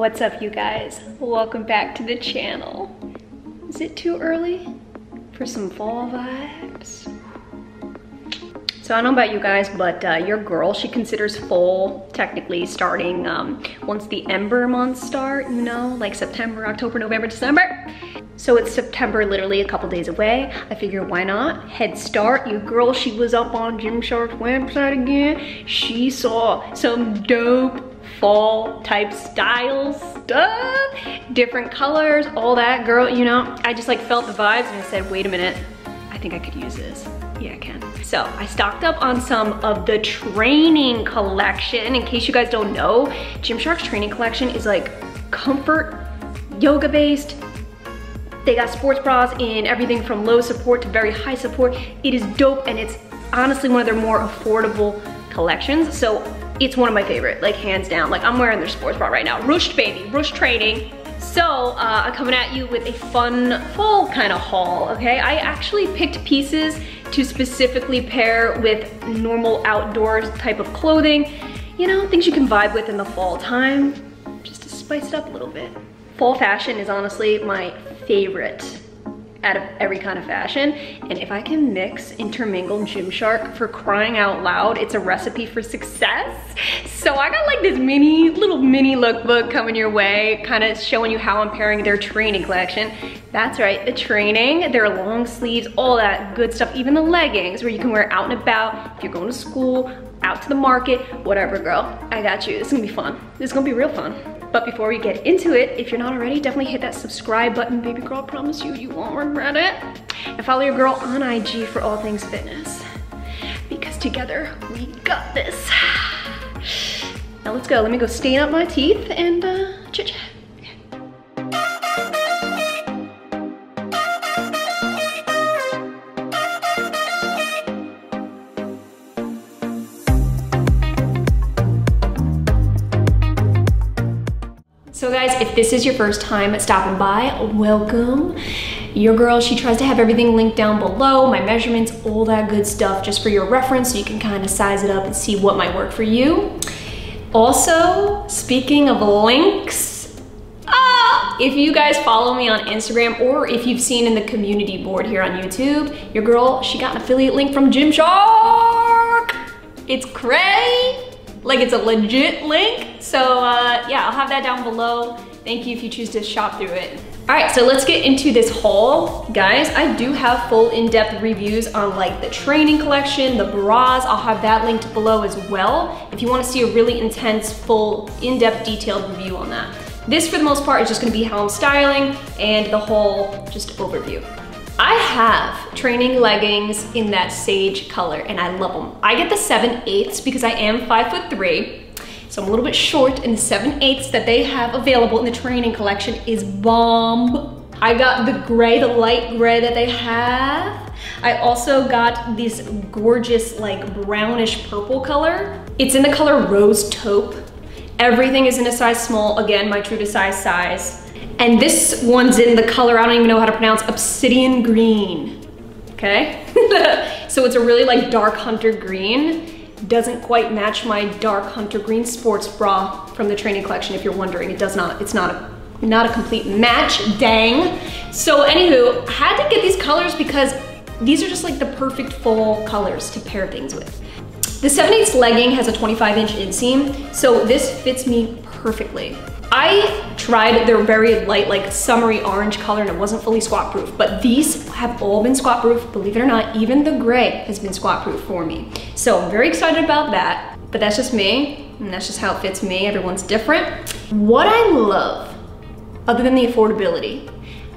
What's up you guys? Welcome back to the channel. Is it too early for some fall vibes? So I don't know about you guys, but uh, your girl, she considers fall technically starting um, once the ember months start, you know, like September, October, November, December. So it's September, literally a couple days away. I figure why not? Head start. Your girl, she was up on Gymshark's website again. She saw some dope fall type style stuff, different colors, all that girl, you know, I just like felt the vibes and I said, wait a minute, I think I could use this. Yeah, I can. So I stocked up on some of the training collection. In case you guys don't know, Gymshark's training collection is like comfort, yoga based. They got sports bras in everything from low support to very high support. It is dope and it's honestly one of their more affordable collections. So it's one of my favorite, like hands down. Like I'm wearing their sports bra right now. Rush baby, Rush training. So uh, I'm coming at you with a fun fall kind of haul, okay? I actually picked pieces to specifically pair with normal outdoors type of clothing. You know, things you can vibe with in the fall time, just to spice it up a little bit. Fall fashion is honestly my favorite out of every kind of fashion. And if I can mix, intermingle Gymshark for crying out loud, it's a recipe for success. So I got like this mini, little mini lookbook coming your way, kind of showing you how I'm pairing their training collection. That's right, the training, their long sleeves, all that good stuff, even the leggings where you can wear out and about if you're going to school, out to the market, whatever girl, I got you. This is gonna be fun. This is gonna be real fun. But before we get into it, if you're not already, definitely hit that subscribe button, baby girl. I promise you, you won't regret it. And follow your girl on IG for all things fitness. Because together, we got this. Now let's go. Let me go stain up my teeth and uh, chit if this is your first time stopping by, welcome. Your girl, she tries to have everything linked down below, my measurements, all that good stuff, just for your reference so you can kind of size it up and see what might work for you. Also, speaking of links, ah, if you guys follow me on Instagram or if you've seen in the community board here on YouTube, your girl, she got an affiliate link from Gymshark. It's cray like it's a legit link. So uh, yeah, I'll have that down below. Thank you if you choose to shop through it. All right, so let's get into this haul. Guys, I do have full in-depth reviews on like the training collection, the bras. I'll have that linked below as well. If you wanna see a really intense, full, in-depth detailed review on that. This for the most part is just gonna be how I'm styling and the whole just overview. I have training leggings in that sage color and I love them. I get the 7 eighths because I am 5 foot 3. So I'm a little bit short and the 7 eighths that they have available in the training collection is bomb. I got the gray, the light gray that they have. I also got this gorgeous like brownish purple color. It's in the color rose taupe. Everything is in a size small. Again, my true to size size. And this one's in the color, I don't even know how to pronounce, obsidian green, okay? so it's a really like dark hunter green. Doesn't quite match my dark hunter green sports bra from the training collection if you're wondering. It does not, it's not a, not a complete match, dang. So anywho, I had to get these colors because these are just like the perfect fall colors to pair things with. The 7 8 legging has a 25 inch inseam, so this fits me perfectly. I tried their very light, like summery orange color and it wasn't fully squat proof, but these have all been squat proof. Believe it or not, even the gray has been squat proof for me. So I'm very excited about that, but that's just me and that's just how it fits me. Everyone's different. What I love, other than the affordability,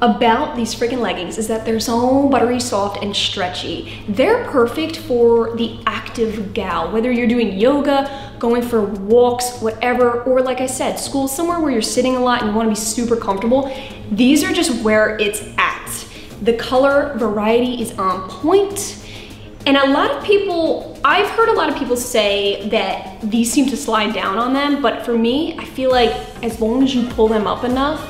about these freaking leggings is that they're so buttery soft and stretchy. They're perfect for the active gal, whether you're doing yoga, going for walks, whatever, or like I said, school somewhere where you're sitting a lot and you wanna be super comfortable. These are just where it's at. The color variety is on point. And a lot of people, I've heard a lot of people say that these seem to slide down on them, but for me, I feel like as long as you pull them up enough,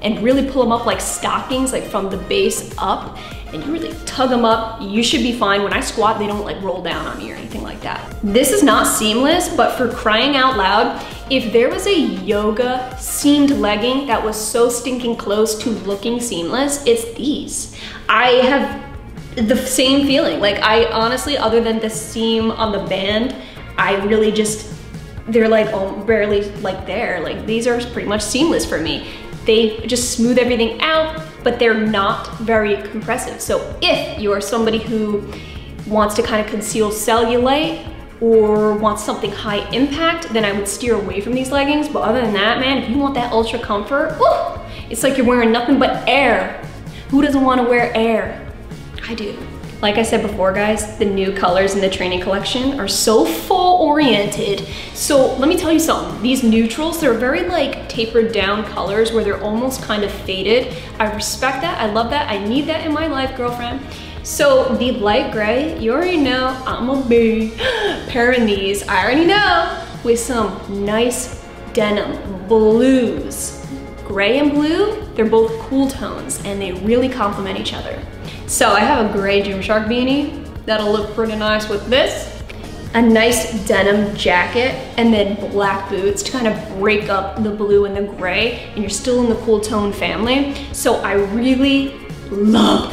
and really pull them up like stockings, like from the base up, and you really tug them up, you should be fine. When I squat, they don't like roll down on me or anything like that. This is not seamless, but for crying out loud, if there was a yoga seamed legging that was so stinking close to looking seamless, it's these. I have the same feeling. Like I honestly, other than the seam on the band, I really just, they're like oh, barely like there. Like these are pretty much seamless for me. They just smooth everything out, but they're not very compressive. So if you are somebody who wants to kind of conceal cellulite or wants something high impact, then I would steer away from these leggings. But other than that, man, if you want that ultra comfort, it's like you're wearing nothing but air. Who doesn't want to wear air? I do. Like I said before, guys, the new colors in the training collection are so fall oriented. So let me tell you something. These neutrals, they're very like tapered down colors where they're almost kind of faded. I respect that. I love that. I need that in my life, girlfriend. So the light gray, you already know I'm gonna be pairing these, I already know, with some nice denim blues. Gray and blue, they're both cool tones and they really complement each other. So I have a gray Gymshark beanie that'll look pretty nice with this. A nice denim jacket and then black boots to kind of break up the blue and the gray and you're still in the cool tone family. So I really love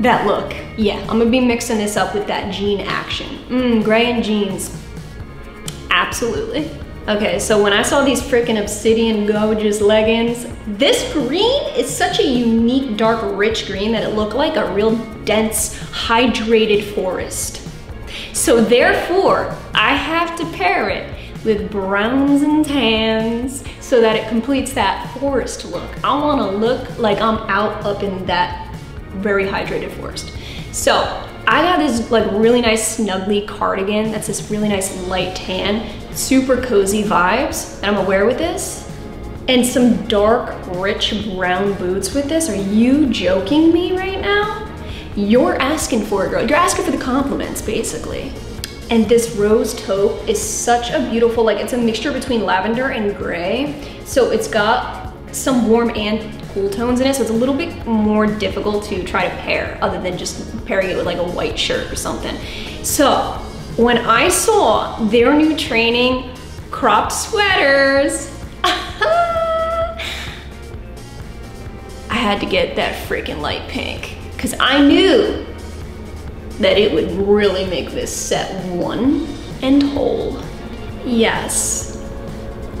that look. Yeah, I'm gonna be mixing this up with that jean action. Mmm, gray and jeans. Absolutely. Okay, so when I saw these freaking obsidian gorgeous leggings, this green is such a unique dark rich green that it looked like a real dense hydrated forest. So therefore, I have to pair it with browns and tans so that it completes that forest look. I wanna look like I'm out up in that very hydrated forest. So I got this like really nice snuggly cardigan that's this really nice light tan super cozy vibes that I'm gonna wear with this. And some dark, rich brown boots with this. Are you joking me right now? You're asking for it, girl. You're asking for the compliments, basically. And this rose taupe is such a beautiful, like it's a mixture between lavender and gray. So it's got some warm and cool tones in it. So it's a little bit more difficult to try to pair other than just pairing it with like a white shirt or something. So when I saw their new training cropped sweaters, I had to get that freaking light pink because I knew that it would really make this set one and whole. Yes.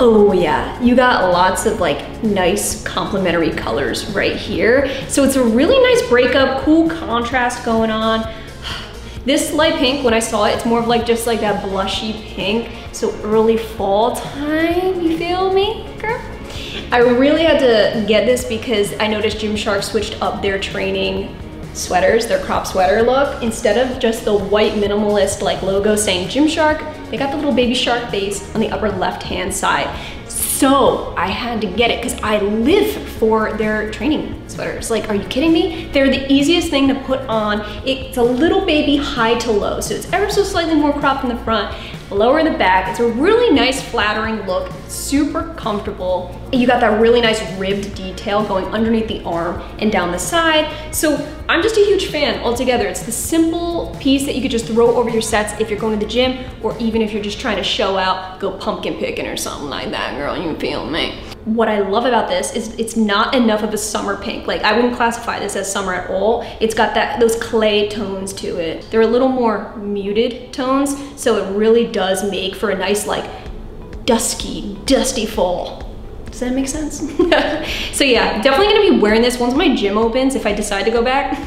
Oh yeah, you got lots of like nice complementary colors right here. So it's a really nice breakup, cool contrast going on. This light pink, when I saw it, it's more of like just like that blushy pink. So early fall time, you feel me, girl? I really had to get this because I noticed Gymshark switched up their training sweaters, their crop sweater look. Instead of just the white minimalist like logo saying Gymshark, they got the little baby shark face on the upper left hand side. So I had to get it because I live for their training sweaters. Like, are you kidding me? They're the easiest thing to put on. It's a little baby high to low, so it's ever so slightly more cropped in the front, lower the back. It's a really nice flattering look, super comfortable. You got that really nice ribbed detail going underneath the arm and down the side. So I'm just a huge fan altogether. It's the simple piece that you could just throw over your sets if you're going to the gym or even if you're just trying to show out, go pumpkin picking or something like that, girl, you feel me? What I love about this is it's not enough of a summer pink. Like I wouldn't classify this as summer at all. It's got that those clay tones to it. They're a little more muted tones, so it really does make for a nice like dusky, dusty fall. Does that make sense? so yeah, definitely gonna be wearing this once my gym opens if I decide to go back.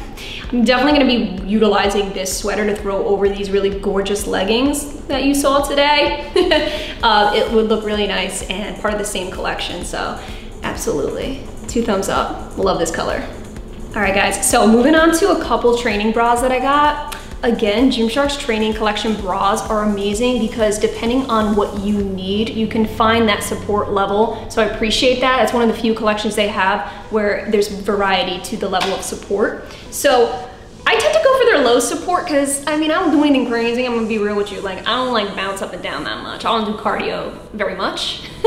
I'm definitely gonna be utilizing this sweater to throw over these really gorgeous leggings that you saw today. uh, it would look really nice and part of the same collection, so absolutely. Two thumbs up, love this color. All right guys, so moving on to a couple training bras that I got. Again, Gymshark's training collection bras are amazing because depending on what you need, you can find that support level. So I appreciate that. That's one of the few collections they have where there's variety to the level of support. So I tend to go for their low support because I mean, I don't do anything crazy. I'm gonna be real with you. Like, I don't like bounce up and down that much. I don't do cardio very much.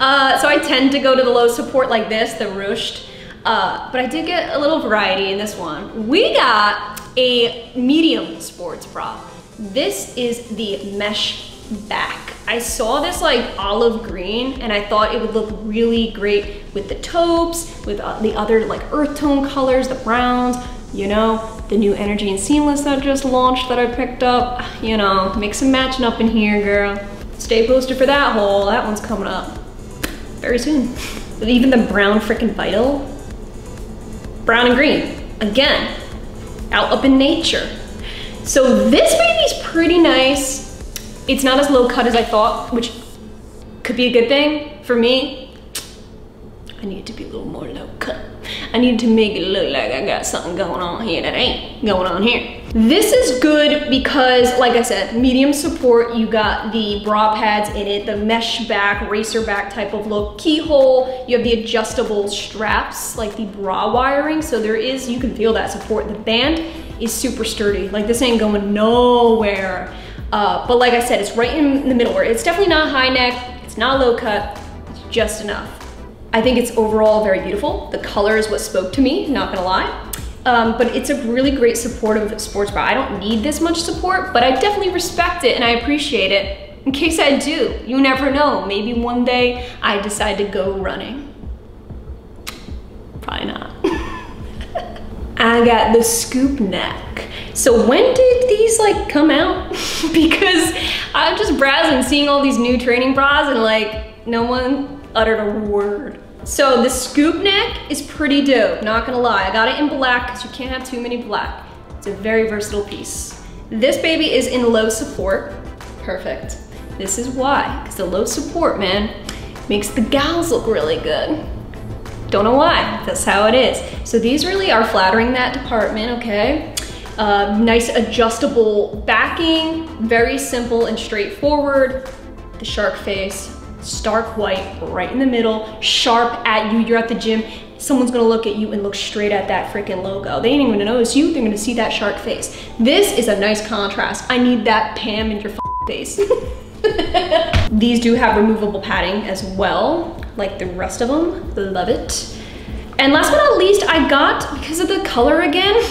uh, so I tend to go to the low support like this, the ruched. Uh, but I did get a little variety in this one. We got a medium sports bra. This is the mesh back. I saw this like olive green and I thought it would look really great with the taupes, with uh, the other like earth tone colors, the browns, you know, the new Energy and Seamless that just launched that I picked up, you know, make some matching up in here, girl. Stay posted for that haul, that one's coming up very soon. But even the brown freaking Vital, brown and green, again, out up in nature. So this baby's pretty nice. It's not as low cut as I thought, which could be a good thing for me. I need it to be a little more low cut. I need to make it look like I got something going on here that ain't going on here. This is good because, like I said, medium support, you got the bra pads in it, the mesh back, racer back type of look, keyhole, you have the adjustable straps, like the bra wiring, so there is, you can feel that support. The band is super sturdy, like this ain't going nowhere. Uh, but like I said, it's right in the middle where it's definitely not high neck, it's not low cut, it's just enough. I think it's overall very beautiful. The color is what spoke to me, not gonna lie. Um, but it's a really great supportive sports bra. I don't need this much support, but I definitely respect it and I appreciate it. In case I do, you never know. Maybe one day I decide to go running. Probably not. I got the scoop neck. So when did these like come out? because I'm just browsing, seeing all these new training bras and like no one uttered a word. So the scoop neck is pretty dope, not gonna lie. I got it in black because you can't have too many black. It's a very versatile piece. This baby is in low support. Perfect. This is why, because the low support, man, makes the gals look really good. Don't know why, that's how it is. So these really are flattering that department, okay? Uh, nice adjustable backing, very simple and straightforward. The shark face, stark white, right in the middle, sharp at you, you're at the gym, someone's gonna look at you and look straight at that freaking logo. They ain't even gonna notice you, they're gonna see that shark face. This is a nice contrast. I need that Pam in your face. These do have removable padding as well, like the rest of them. Love it. And last but not least, I got, because of the color again,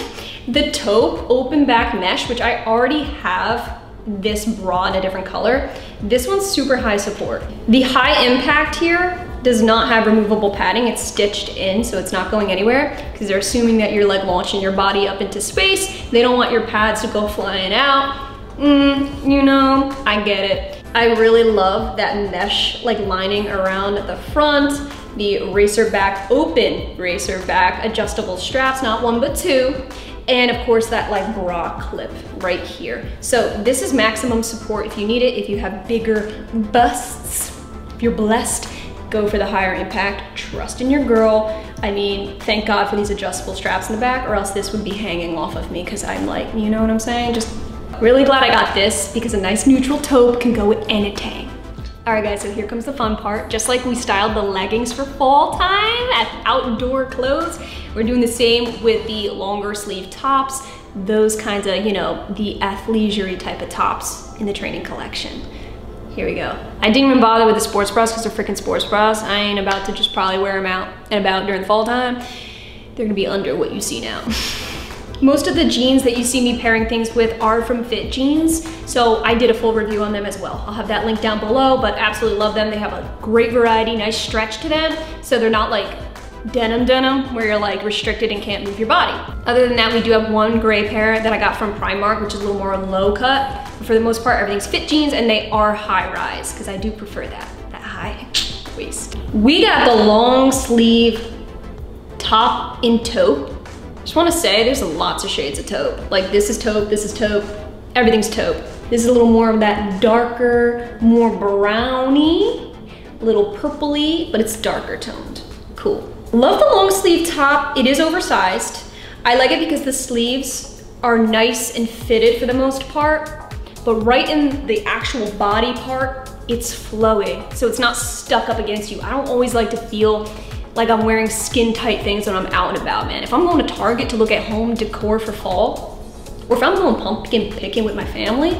the taupe open back mesh, which I already have this bra in a different color. This one's super high support. The high impact here does not have removable padding. It's stitched in, so it's not going anywhere because they're assuming that you're like launching your body up into space. They don't want your pads to go flying out. Mm, you know, I get it. I really love that mesh like lining around the front, the racer back, open racer back, adjustable straps, not one but two. And of course that like bra clip right here. So this is maximum support if you need it, if you have bigger busts, if you're blessed, go for the higher impact, trust in your girl. I mean, thank God for these adjustable straps in the back or else this would be hanging off of me because I'm like, you know what I'm saying? Just really glad I got this because a nice neutral taupe can go with anything. All right guys, so here comes the fun part. Just like we styled the leggings for fall time at outdoor clothes, we're doing the same with the longer sleeve tops, those kinds of, you know, the athleisure type of tops in the training collection. Here we go. I didn't even bother with the sports bras because they're freaking sports bras. I ain't about to just probably wear them out and about during the fall time. They're gonna be under what you see now. Most of the jeans that you see me pairing things with are from Fit Jeans, so I did a full review on them as well. I'll have that link down below, but absolutely love them. They have a great variety, nice stretch to them, so they're not like denim denim where you're like restricted and can't move your body. Other than that, we do have one gray pair that I got from Primark, which is a little more low cut. But for the most part, everything's fit jeans and they are high rise because I do prefer that, that high waist. We got the long sleeve top in taupe. Just wanna say there's lots of shades of taupe. Like this is taupe, this is taupe, everything's taupe. This is a little more of that darker, more browny, little purpley, but it's darker toned. Cool. Love the long sleeve top. It is oversized. I like it because the sleeves are nice and fitted for the most part, but right in the actual body part, it's flowy. So it's not stuck up against you. I don't always like to feel like I'm wearing skin tight things when I'm out and about, man. If I'm going to Target to look at home decor for fall, or if I'm going pumpkin picking with my family,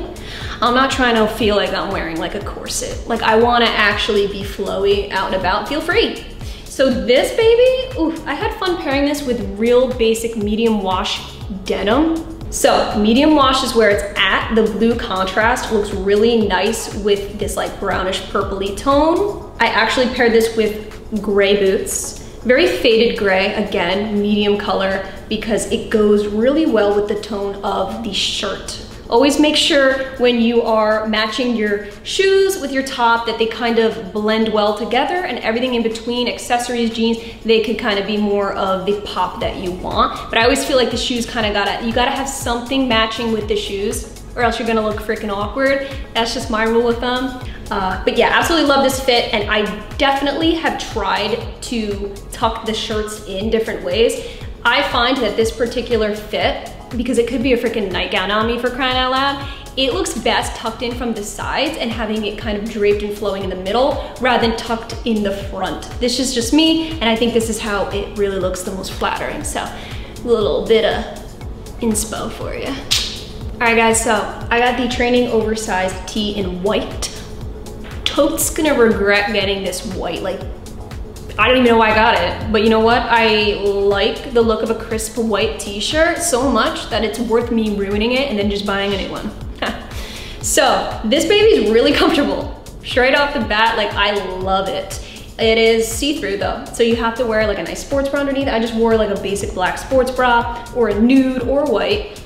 I'm not trying to feel like I'm wearing like a corset. Like I wanna actually be flowy out and about, feel free. So this baby, ooh, I had fun pairing this with real basic medium wash denim. So medium wash is where it's at. The blue contrast looks really nice with this like brownish purpley tone. I actually paired this with gray boots. Very faded gray, again, medium color, because it goes really well with the tone of the shirt. Always make sure when you are matching your shoes with your top that they kind of blend well together and everything in between, accessories, jeans, they could kind of be more of the pop that you want. But I always feel like the shoes kind of gotta, you gotta have something matching with the shoes or else you're gonna look freaking awkward. That's just my rule of thumb. Uh, but yeah, absolutely love this fit and I definitely have tried to tuck the shirts in different ways. I find that this particular fit, because it could be a freaking nightgown on me for crying out loud, it looks best tucked in from the sides and having it kind of draped and flowing in the middle rather than tucked in the front. This is just me and I think this is how it really looks the most flattering. So a little bit of inspo for you. All right guys, so I got the training oversized tee in white totes gonna regret getting this white. Like, I don't even know why I got it, but you know what? I like the look of a crisp white t-shirt so much that it's worth me ruining it and then just buying a new one. so this baby is really comfortable. Straight off the bat, like I love it. It is see-through though, so you have to wear like a nice sports bra underneath. I just wore like a basic black sports bra or a nude or white,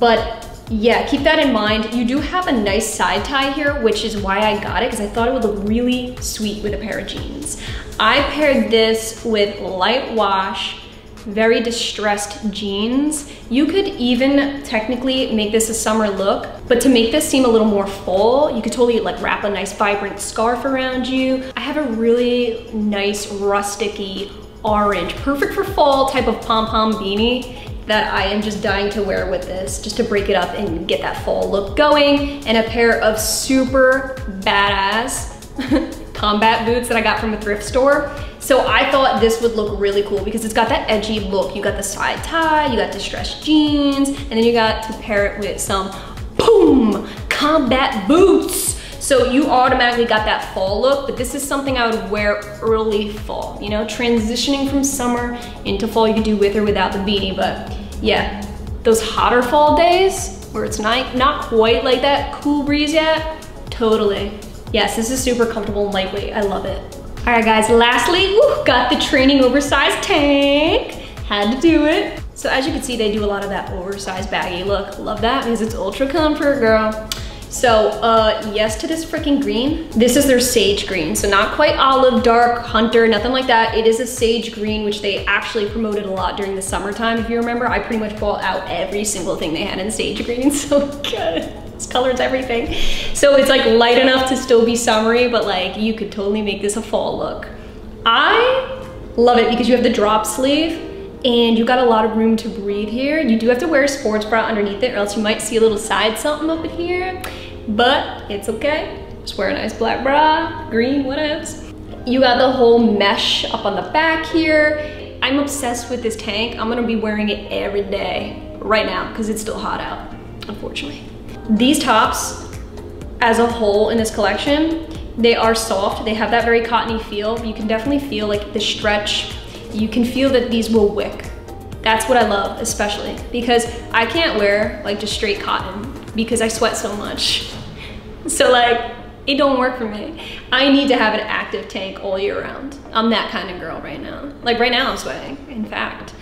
but yeah, keep that in mind. You do have a nice side tie here, which is why I got it, because I thought it would look really sweet with a pair of jeans. I paired this with light wash, very distressed jeans. You could even technically make this a summer look, but to make this seem a little more full, you could totally like wrap a nice vibrant scarf around you. I have a really nice rusticy orange, perfect for fall type of pom-pom beanie that I am just dying to wear with this, just to break it up and get that fall look going, and a pair of super badass combat boots that I got from a thrift store. So I thought this would look really cool because it's got that edgy look. You got the side tie, you got distressed jeans, and then you got to pair it with some boom combat boots. So you automatically got that fall look, but this is something I would wear early fall, you know, transitioning from summer into fall, you can do with or without the beanie, but yeah, those hotter fall days where it's not, not quite like that cool breeze yet, totally. Yes, this is super comfortable and lightweight. I love it. All right, guys, lastly, woo, got the training oversized tank. Had to do it. So as you can see, they do a lot of that oversized baggy look. Love that because it's ultra comfort, girl. So uh, yes to this freaking green. This is their sage green. So not quite olive, dark, hunter, nothing like that. It is a sage green, which they actually promoted a lot during the summertime. If you remember, I pretty much bought out every single thing they had in sage green. So good. This color's everything. So it's like light enough to still be summery, but like you could totally make this a fall look. I love it because you have the drop sleeve and you got a lot of room to breathe here. You do have to wear a sports bra underneath it or else you might see a little side something up in here, but it's okay. Just wear a nice black bra, green, whatevs. You got the whole mesh up on the back here. I'm obsessed with this tank. I'm gonna be wearing it every day right now because it's still hot out, unfortunately. These tops, as a whole in this collection, they are soft. They have that very cottony feel. You can definitely feel like the stretch you can feel that these will wick. That's what I love, especially because I can't wear like just straight cotton because I sweat so much. So like, it don't work for me. I need to have an active tank all year round. I'm that kind of girl right now. Like right now I'm sweating, in fact.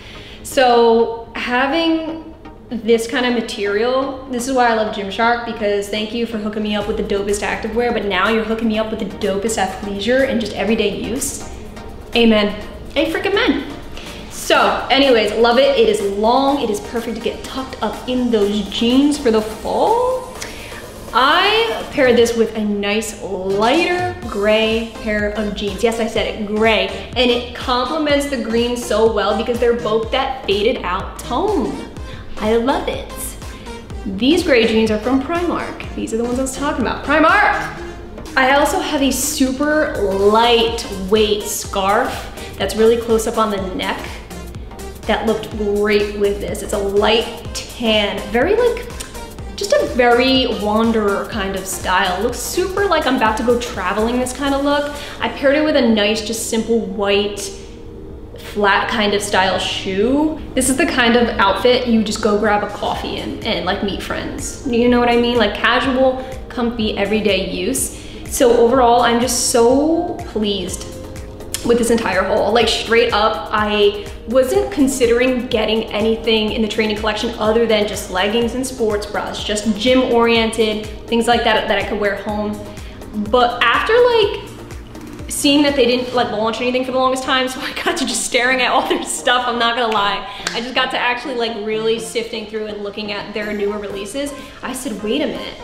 So having this kind of material, this is why I love Gymshark because thank you for hooking me up with the dopest activewear, but now you're hooking me up with the dopest athleisure and just everyday use. Amen a freaking man. So anyways, love it. It is long. It is perfect to get tucked up in those jeans for the fall. I paired this with a nice lighter gray pair of jeans. Yes, I said it, gray. And it complements the green so well because they're both that faded out tone. I love it. These gray jeans are from Primark. These are the ones I was talking about. Primark! I also have a super lightweight scarf that's really close up on the neck that looked great with this. It's a light tan, very like, just a very wanderer kind of style. Looks super like I'm about to go traveling this kind of look. I paired it with a nice, just simple white, flat kind of style shoe. This is the kind of outfit you just go grab a coffee in and like meet friends. You know what I mean? Like casual, comfy, everyday use. So overall, I'm just so pleased with this entire haul. Like straight up, I wasn't considering getting anything in the training collection other than just leggings and sports bras, just gym oriented, things like that that I could wear home. But after like seeing that they didn't like launch anything for the longest time, so I got to just staring at all their stuff, I'm not gonna lie. I just got to actually like really sifting through and looking at their newer releases. I said, wait a minute,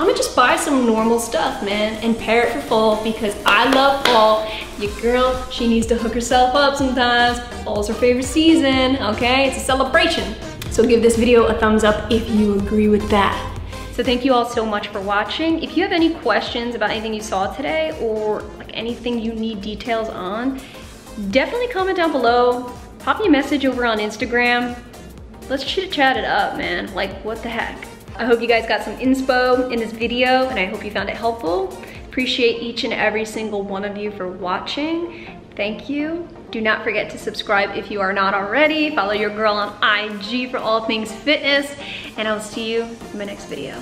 I'm gonna just buy some normal stuff, man, and pair it for fall because I love fall. Your girl, she needs to hook herself up sometimes. Fall's her favorite season, okay? It's a celebration. So give this video a thumbs up if you agree with that. So thank you all so much for watching. If you have any questions about anything you saw today or like anything you need details on, definitely comment down below. Pop me a message over on Instagram. Let's chit chat it up, man. Like, what the heck? I hope you guys got some inspo in this video and I hope you found it helpful. Appreciate each and every single one of you for watching. Thank you. Do not forget to subscribe if you are not already. Follow your girl on IG for all things fitness and I'll see you in my next video.